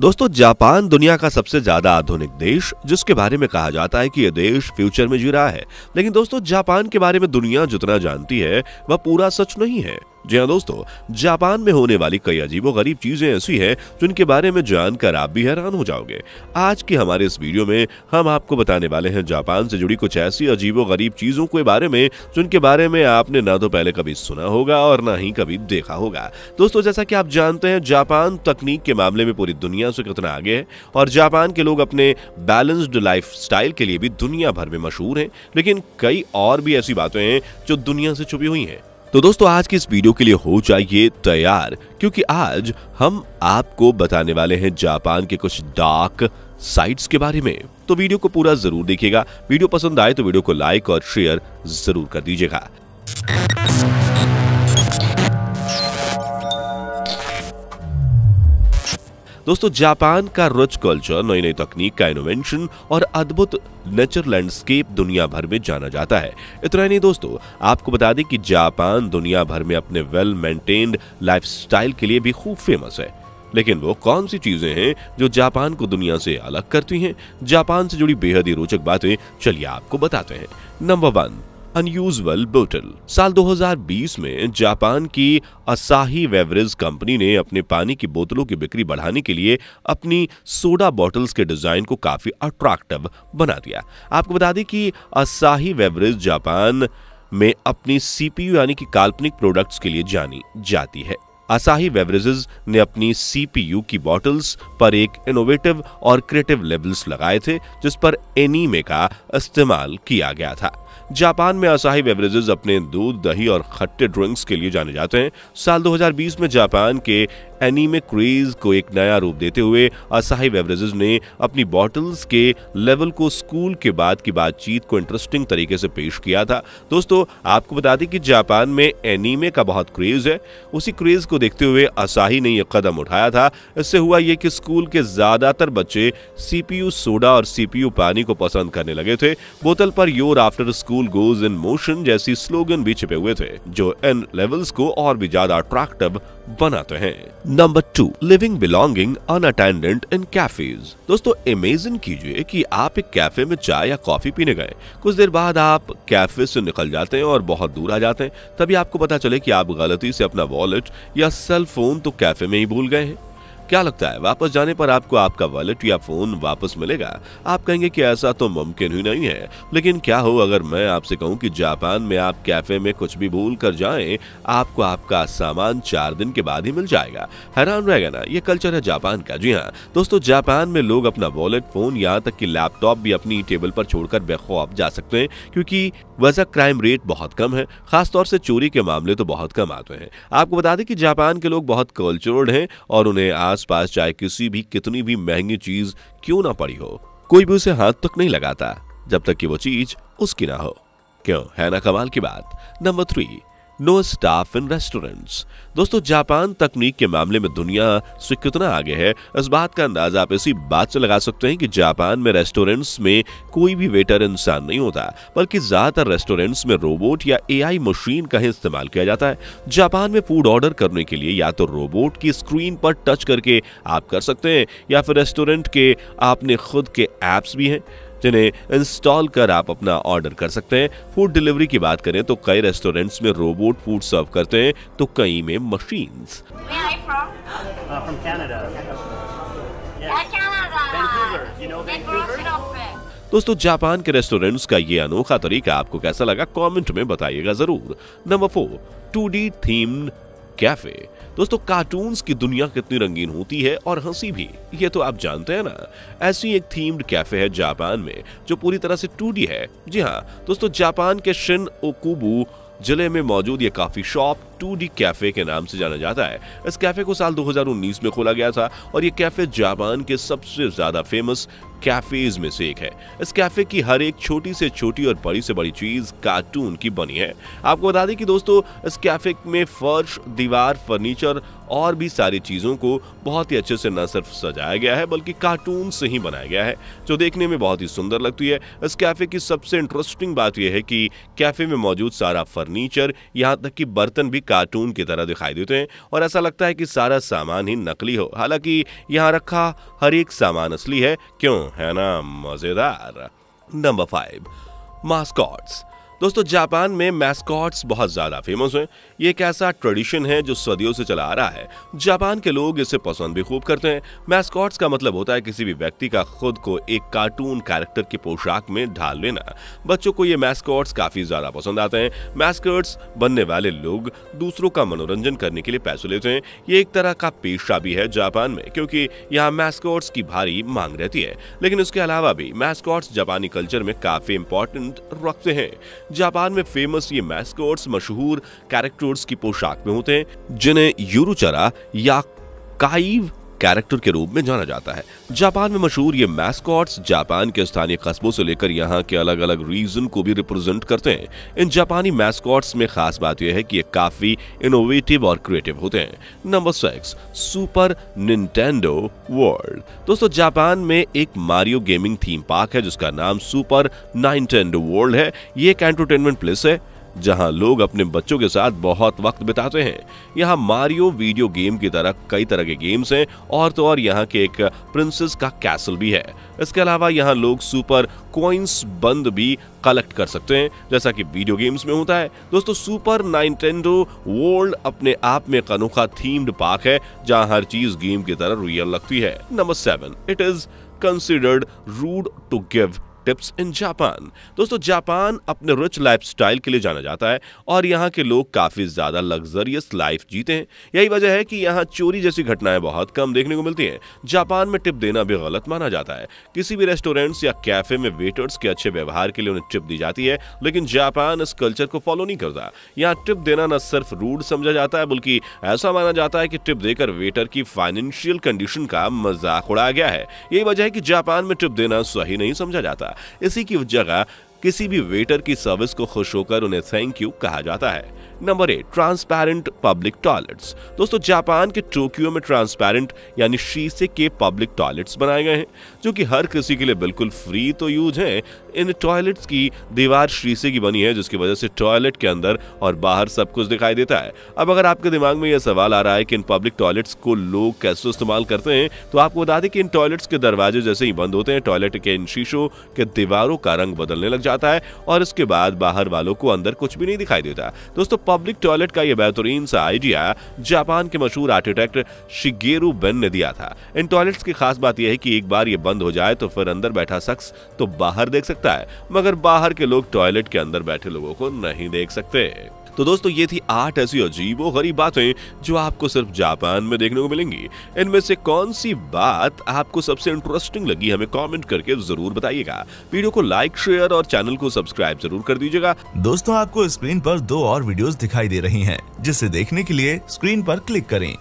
दोस्तों, जापान दुनिया का सबसे ज़्यादा आधुनिक देश, जिसके बारे में कहा जाता है कि यह देश फ्यूचर में जी रहा है। लेकिन दोस्तों, जापान के बारे में दुनिया जितना जानती है, वह पूरा सच नहीं है। जी हाँ दोस्तों, जापान में होने वाली कई अजीबो गरीब चीज़ें ऐसी हैं जिनके बारे में जानकर आप भी हैरान हो जाओगे। आज की हमारे इस वीडियो में हम आपको बताने वाले हैं जापान से जुड़ी कुछ ऐसी अजीबो गरीब चीज़ों के बारे में जिनके बारे में आपने ना तो पहले कभी सुना होगा और ना ही कभी देखा होगा। दोस्तों, जैसा कि आप जानते हैं, जापान तकनीक के मामले में पूरी दुनिया से कितना आगे है और जापान के लोग अपने बैलेंस्ड लाइफ के लिए भी दुनिया भर में मशहूर है। लेकिन कई और भी ऐसी बातें हैं जो दुनिया से छुपी हुई हैं। तो दोस्तों, आज की इस वीडियो के लिए हो जाइए तैयार, क्योंकि आज हम आपको बताने वाले हैं जापान के कुछ डार्क साइट्स के बारे में। तो वीडियो को पूरा ज़रूर देखिएगा। वीडियो पसंद आए तो वीडियो को लाइक और शेयर ज़रूर कर दीजिएगा। दोस्तों, जापान का रिच कल्चर नई नई तकनीक का इनोवेशन और अद्भुत नेचर लैंडस्केप दुनिया भर में जाना जाता है। इतना ही नहीं दोस्तों, आपको बता दें कि जापान दुनिया भर में अपने वेल मेंटेन्ड लाइफस्टाइल के लिए भी खूब फ़ेमस है। लेकिन वो कौन सी चीज़ें हैं जो जापान को दुनिया से अलग करती हैं? जापान से जुड़ी बेहद ही रोचक बातें चलिए आपको बताते हैं। नंबर वन अनयूजल बोटल साल 2020 में जापान की असाही वेवरेज कंपनी ने अपने पानी की बोतलों की बिक्री बढ़ाने के लिए अपनी सोडा बॉटल्स के डिज़ाइन को काफ़ी अट्रैक्टिव बना दिया। आपको बता दें कि असाही वेवरेज जापान में अपनी सीपीयू यानी कि काल्पनिक प्रोडक्ट्स के लिए जानी जाती है। असाही बेवरेजेस ने अपनी सीपीयू की बॉटल्स पर एक इनोवेटिव और क्रिएटिव लेबल्स लगाए थे, जिस पर एनीमे का इस्तेमाल किया गया था। जापान में असाही बेवरेजेस अपने दूध, दही और खट्टे ड्रिंक्स के लिए जाने जाते हैं। साल 2020 में जापान के एनीमे क्रेज को एक नया रूप देते हुए असाही बेवरेजेस ने अपनी बॉटल्स के लेवल को स्कूल के बाद की बातचीत को इंटरेस्टिंग तरीके से पेश किया था। दोस्तों, आपको बता दें कि जापान में एनीमे का बहुत क्रेज है। उसी क्रेज को देखते हुए असाही ने यह कदम उठाया था। इससे हुआ यह कि स्कूल के ज़्यादातर बच्चे सीपीयू सोडा और सीपीयू पानी को पसंद करने लगे थे। बोतल पर your after school goes in motion जैसी स्लोगन भी छिपे हुए थे, जो इन लेवल्स को और भी ज़्यादा अट्रैक्टिव बनाते हैं। Number two living belonging unattended in cafes दोस्तों इमेजिन कीजिए कि आप एक कैफ़े में चाय या कॉफ़ी पीने गए। कुछ देर बाद आप कैफ़े से निकल जाते हैं और बहुत दूर आ जाते हैं। तभी आपको पता चले कि आप गलती से अपना वॉलेट या सेल फ़ोन तो कैफ़े में ही भूल गए हैं। क्या लगता है, वापस जाने पर आपको आपका वॉलेट या फ़ोन वापस मिलेगा? आप कहेंगे कि ऐसा तो मुमकिन ही नहीं है। लेकिन क्या हो अगर मैं आपसे कहूँ कि जापान में आप कैफ़े में कुछ भी भूल कर जाएँ, आपको आपका सामान चार दिन के बाद ही मिल जाएगा। हैरान रहेगा ना? ये कल्चर है जापान का। जी हाँ। दोस्तों, जापान में लोग अपना वॉलेट फ़ोन यहाँ तक की लैपटॉप भी अपनी टेबल पर छोड़कर बेखौफ जा सकते हैं, क्योंकि वजह क्राइम रेट बहुत कम है। खासतौर से चोरी के मामले तो बहुत कम आते हैं। आपको बता दें कि जापान के लोग बहुत कल्चर्ड हैं और उन्हें आसपास चाहे किसी भी, कितनी भी महँगी चीज़ क्यों ना पड़ी हो? कोई भी उसे हाथ तक नहीं लगाता, जब तक कि वो चीज़ उसकी ना हो। क्यों? है ना कमाल की बात। Number three no staff in restaurants दोस्तों, जापान तकनीक के मामले में दुनिया से कितना आगे है, इस बात का अंदाज़ा आप इसी बात से लगा सकते हैं कि जापान में रेस्टोरेंट्स में कोई भी वेटर इंसान नहीं होता, बल्कि ज़्यादातर रेस्टोरेंट्स में रोबोट या एआई मशीन का ही इस्तेमाल किया जाता है। जापान में फ़ूड ऑर्डर करने के लिए या तो रोबोट की स्क्रीन पर टच करके आप कर सकते हैं, या फिर रेस्टोरेंट के आपने खुद के एप्स भी हैं। जिन्हें इंस्टॉल कर आप अपना ऑर्डर कर सकते हैं। फ़ूड डिलीवरी की बात करें तो कई रेस्टोरेंट्स में रोबोट फ़ूड सर्व करते हैं तो कई में मशीन्स दोस्तों जापान के रेस्टोरेंट्स का ये अनोखा तरीका आपको कैसा लगा कमेंट में बताइएगा ज़रूर। Number four two D themed cafe. दोस्तों, कार्टून्स की दुनिया कितनी रंगीन होती है और हँसी भी। ये तो आप जानते हैं ना। ऐसी एक थीम्ड कैफ़े है जापान में, जो पूरी तरह से टू है। जी हाँ दोस्तों, जापान के शिन ओकुबू ज़िले में मौजूद ये काफ़ी शॉप टू डी कैफ़े के नाम से जाना जाता है। इस कैफ़े को साल 2019 में खोला गया था और ये कैफ़े जापान के सबसे ज़्यादा फ़ेमस कैफेज में से एक है। इस कैफ़े की हर एक छोटी से छोटी और बड़ी से बड़ी चीज़ कार्टून की बनी है। आपको बता दें कि दोस्तों, इस कैफ़े में फर्श, दीवार फर्नीचर और भी सारी चीज़ों को बहुत ही अच्छे से न सिर्फ़ सजाया गया है, बल्कि कार्टून से ही बनाया गया है, जो देखने में बहुत ही सुंदर लगती है। इस कैफ़े की सबसे इंटरेस्टिंग बात यह है कि कैफ़े में मौजूद सारा फर्नीचर यहाँ तक कि बर्तन भी कार्टून की तरह दिखाई देते हैं और ऐसा लगता है कि सारा सामान ही नकली हो। हालाँकि यहाँ रखा हर एक सामान असली है। क्यों? है ना? मज़ेदार। नंबर फाइव मास्कॉट्स दोस्तों, जापान में मैस्कॉट्स बहुत ज़्यादा फ़ेमस हैं। ये एक ऐसा ट्रेडिशन है जो सदियों से चला आ रहा है। जापान के लोग इसे पसंद भी खूब करते हैं। मैस्कॉट्स का मतलब होता है किसी भी व्यक्ति का खुद को एक कार्टून कैरेक्टर की पोशाक में ढाल लेना। बच्चों को ये मैस्कॉट्स काफ़ी ज़्यादा पसंद आते हैं। मैस्कर्ट्स बनने वाले लोग दूसरों का मनोरंजन करने के लिए पैसे लेते हैं। ये एक तरह का पेशा भी है जापान में, क्योंकि यहाँ मैस्कॉट्स की भारी मांग रहती है। लेकिन उसके अलावा भी मैस्कॉट्स जापानी कल्चर में काफ़ी इंपॉर्टेंट रखते हैं। जापान में फ़ेमस ये मैस्कोट्स मशहूर कैरेक्टर्स की पोशाक में होते हैं, जिन्हें यूरुचरा या काइव कैरेक्टर के रूप में जाना जाता है। जापान में मशहूर ये मैस्कॉट्स जापान के स्थानीय कस्बों से लेकर यहाँ के अलग अलग रीजन को भी रिप्रेजेंट करते हैं। इन जापानी मैस्कॉट्स में खास बात यह है कि ये काफ़ी इनोवेटिव और क्रिएटिव होते हैं। Number six super Nintendo world दोस्तों, जापान में एक मारियो गेमिंग थीम पार्क है, जिसका नाम सुपर नाइनटेंडो वर्ल्ड है। ये एक एंटरटेनमेंट प्लेस है। जहाँ लोग अपने बच्चों के साथ बहुत वक्त बिताते हैं। यहाँ मारियो वीडियो गेम की तरह कई तरह के गेम्स हैं और तो और यहाँ के एक प्रिंसेस का कैसल भी है। इसके अलावा यहाँ लोग सुपर कॉइन्स बंद भी कलेक्ट कर सकते हैं, जैसा कि वीडियो गेम्स में होता है। दोस्तों, सुपर नाइनटेंडो वर्ल्ड अपने आप में एक अनोखा थीम्ड पार्क है, जहाँ हर चीज़ गेम की तरह रियल लगती है। Number seven, it is considered rude to give. Tips in Japan. दोस्तों, जापान अपने रिच लाइफस्टाइल के लिए जाना जाता है और यहाँ के लोग काफ़ी ज़्यादा लग्जरियस लाइफ जीते हैं। यही वजह है कि यहाँ चोरी जैसी घटनाएँ बहुत कम देखने को मिलती हैं। जापान में टिप देना भी गलत माना जाता है। किसी भी रेस्टोरेंट्स या कैफ़े में वेटर्स के अच्छे व्यवहार के लिए उन्हें टिप दी जाती है, लेकिन जापान इस कल्चर को फॉलो नहीं करता। यहाँ टिप देना न सिर्फ़ रूड समझा जाता है, बल्कि ऐसा माना जाता है कि टिप देकर वेटर की फाइनेंशियल कंडीशन का मज़ाक उड़ाया गया है। यही वजह है कि जापान में टिप देना सही नहीं समझा जाता। इसी की जगह किसी भी वेटर की सर्विस को खुश होकर उन्हें थैंक यू कहा जाता है। Number eight transparent public toilets दोस्तों, जापान के टोक्यो में ट्रांसपेरेंट यानी शीशे के पब्लिक टॉयलेट्स बनाए गए हैं, जो कि हर किसी के लिए बिल्कुल फ्री तो यूज़ है। इन टॉयलेट्स की दीवार शीशे की बनी है, जिसकी वजह से टॉयलेट के अंदर और बाहर सब कुछ दिखाई देता है। अब अगर आपके दिमाग में यह सवाल आ रहा है कि इन पब्लिक टॉयलेट्स को लोग कैसे इस्तेमाल करते हैं तो आपको बता दें कि इन टॉयलेट्स के दरवाजे जैसे ही बंद होते हैं टॉयलेट के इन शीशों के दीवारों का रंग बदलने लग जाता है और इसके बाद बाहर वालों को अंदर कुछ भी नहीं दिखाई देता। दोस्तों पब्लिक टॉयलेट का यह बेहतरीन सा आइडिया जापान के मशहूर आर्किटेक्ट शिगेरू बेन ने दिया था। इन टॉयलेट्स की खास बात यह है कि एक बार ये बंद हो जाए तो फिर अंदर बैठा शख्स तो बाहर देख सकता है, मगर बाहर के लोग टॉयलेट के अंदर बैठे लोगों को नहीं देख सकते। तो दोस्तों, ये थी आठ ऐसी अजीब गरीब बातें जो आपको सिर्फ़ जापान में देखने को मिलेंगी। इनमें से कौन सी बात आपको सबसे इंटरेस्टिंग लगी, हमें कमेंट करके ज़रूर बताइएगा। वीडियो को लाइक शेयर और चैनल को सब्सक्राइब ज़रूर कर दीजिएगा। दोस्तों, आपको स्क्रीन पर दो और वीडियोस दिखाई दे रही हैं, जिसे देखने के लिए स्क्रीन पर क्लिक करें।